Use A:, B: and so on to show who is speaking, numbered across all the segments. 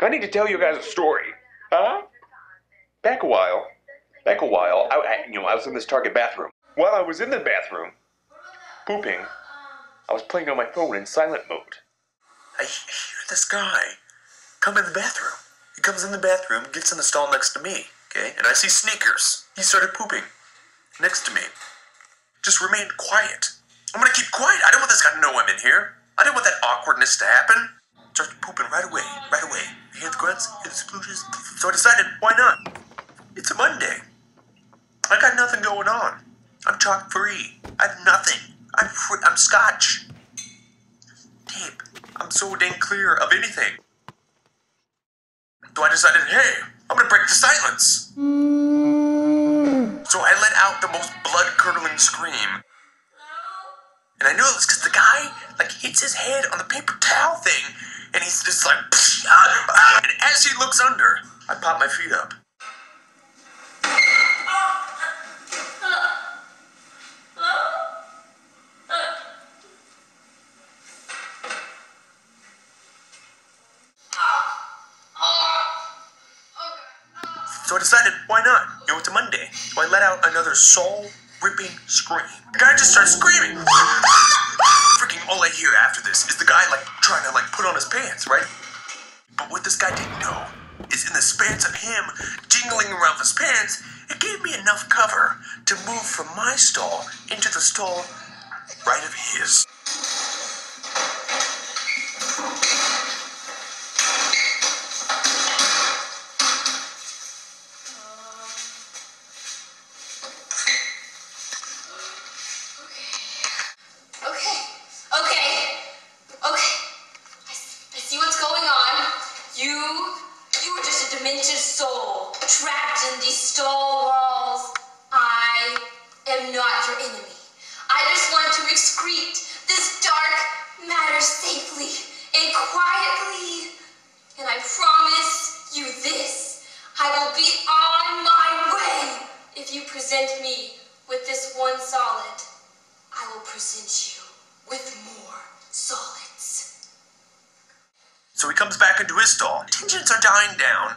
A: to tell you guys a story. Huh? Back a while. Back a while. I, I, you know, I was in this Target bathroom. While I was in the bathroom, pooping, I was playing on my phone in silent mode. I hear this guy come in the bathroom. He comes in the bathroom, gets in the stall next to me, okay? And I see sneakers. He started pooping next to me. Just remained quiet. I'm gonna keep quiet. I don't want this guy to know I'm in here. I didn't want that awkwardness to happen. Starts pooping right away. Grunts, hear. So I decided, why not? It's a Monday. I got nothing going on. I'm chalk free. I have nothing. I'm free. I'm scotch. Tape. I'm so dang clear of anything. So I decided, hey, I'm gonna break the silence. So I let out the most blood-curdling scream. And I knew it was because the guy like hits his head on the paper towel thing, and he's just like, ah, ah. and as he looks under, I pop my feet up. So I decided, why not? You know, it's a Monday. So I let out another soul ripping scream. The guy just starts screaming. All I hear after this is the guy like trying to like put on his pants, right? But what this guy didn't know is in the span of him jingling around his pants, it gave me enough cover to move from my stall into the stall right of his.
B: Demented soul trapped in these stall walls. I am not your enemy. I just want to excrete this dark matter safely and quietly. And I promise you this I will be on my way if you present me with this one solid. I will present you with more
A: So he comes back into his stall. Tensions are dying down.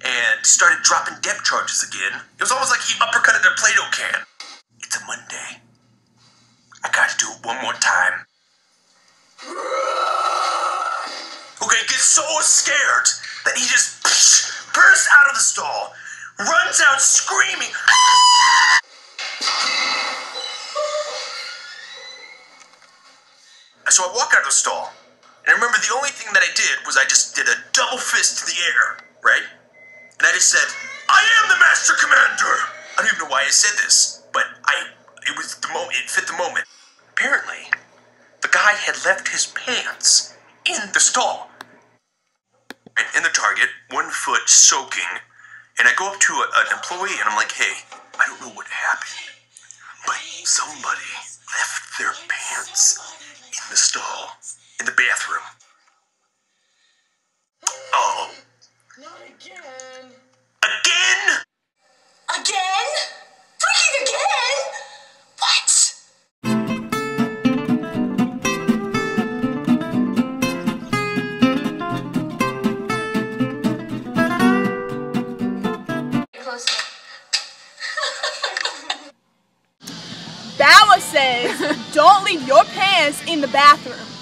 A: And started dropping depth charges again. It was almost like he uppercutted a Play Doh can. It's a Monday. I gotta do it one more time. Okay, gets so scared that he just bursts out of the stall, runs out screaming. So I walk out of the stall, and I remember the only thing that I did was I just did a double fist to the air, right? And I just said, I am the Master Commander! I don't even know why I said this, but I it was the moment it fit the moment. Apparently, the guy had left his pants in the stall. And in the target, one foot soaking, and I go up to a, an employee and I'm like, hey, I don't know what happened, but somebody left their pants in the stall, in the bathroom. Oh.
C: Not again.
A: Again?
B: Again? Freaking again? What? Closer.
D: Bauer says, don't leave your pants in the bathroom.